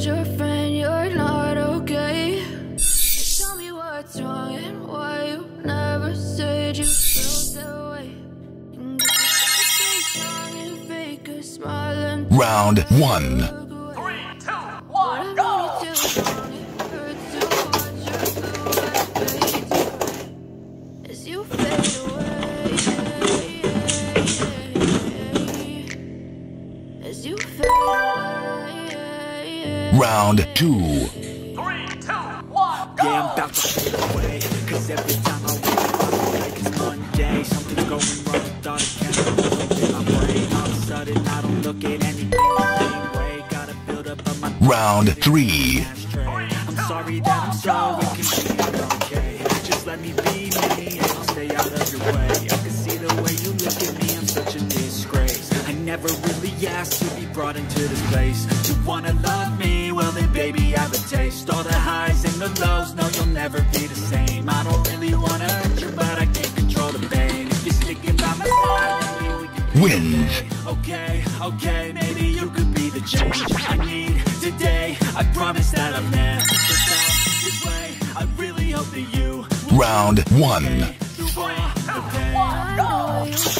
told your friend you're not okay. Tell me what's wrong and why you never said you felt that way. And guess you gotta stay strong Round two. Yeah, I'm about to away Cause every time I wake up I feel like it's Monday. Something's going wrong with all the chemicals in my brain. All of a sudden I don't look at anything the way. Gotta build up on my Round three. I'm sorry that I'm so inconvenient, Wins. Okay, okay, maybe you could be the change I need today. I promise that I've never felt this way. I really hope that you Round one. stay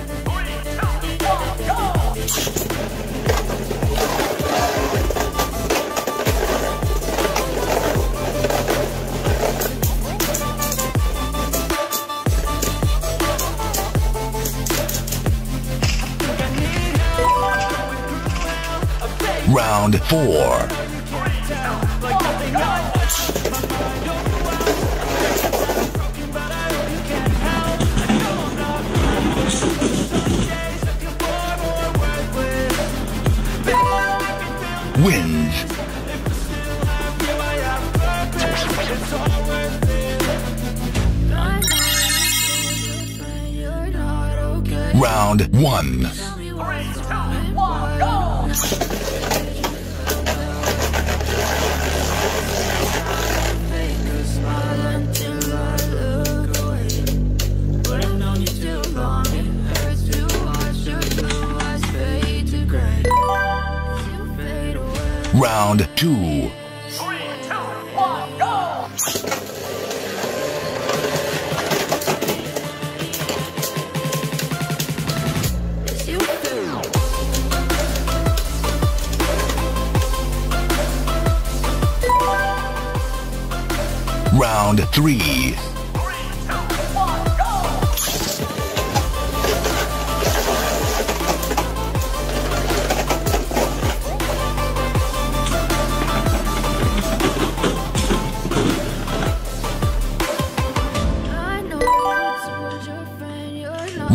Round four. Wins. Round one. Round two. Round Round two. You're trying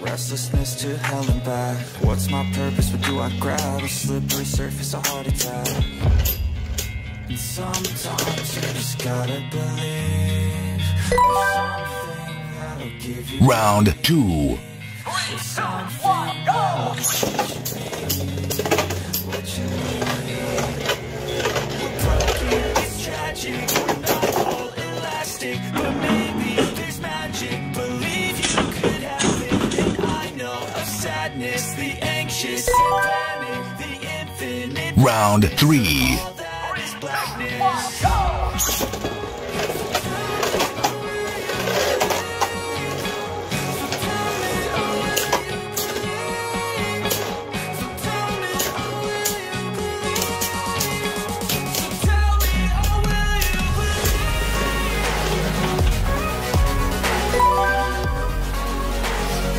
Restlessness to hell and back. What's my purpose? What do I grab? A slippery surface, a heart attack. And sometimes you just gotta believe. Round two. something that'll teach you Round three.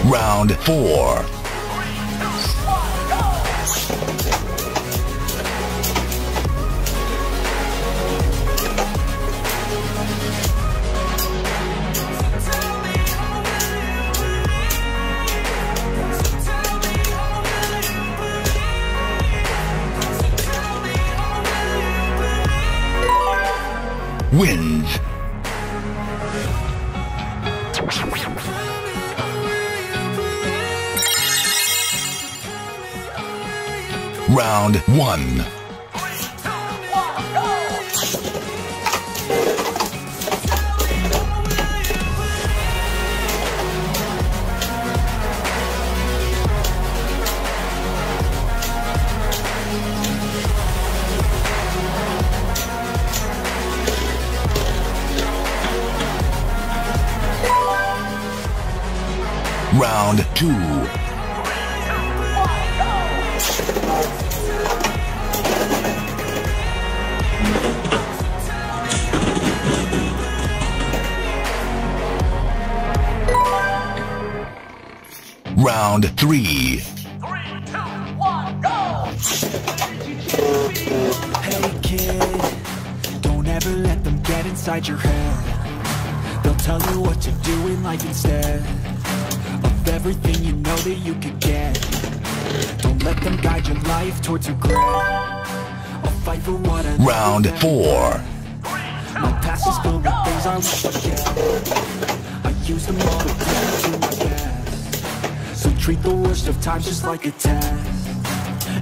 Round four. Wins. Round one. Round two. Round three. Hey kid, don't ever let them get inside your head. They'll tell you what to do in life instead of everything you know that you could get. Don't let them guide your life towards regret. I'll fight for what I Round four. My past is filled with things I won't forget. I use them all to push to my best. So treat the worst of times just like a test.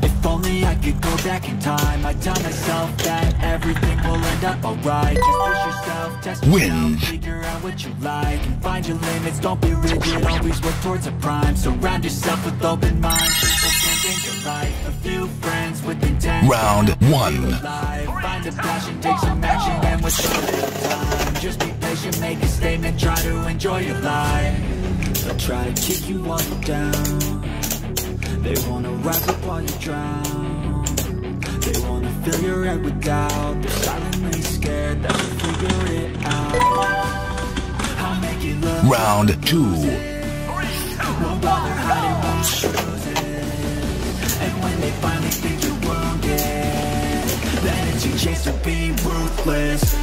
If only I could go back in time, I'd tell myself that everything end up alright. Just push yourself, test yourself, figure out what you like, and find your limits. Don't be rigid, always work towards a prime. Surround yourself with open minds. People changing your life. A few friends with intent. Round one. Find a passion, take some action, and with a little time. Just be patient, make a statement, try to enjoy your life. They'll try to kick you while you're down. They wanna rise up while you drown. Fill your head with doubt. They're silently scared that you'll figure it out. I'll make it look Round two. won't bother hiding, won't choose it. And when they finally think you're wounded, then it's your chance to be ruthless.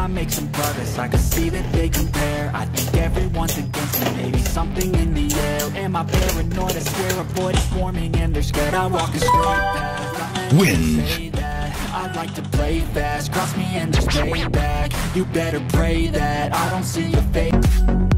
I make some progress, I can see that they compare I think everyone's against me, maybe something in the air Am I paranoid? I swear a void is forming and they're scared I walk a straight path I like to play fast, cross me and just back You better pray that I don't see your face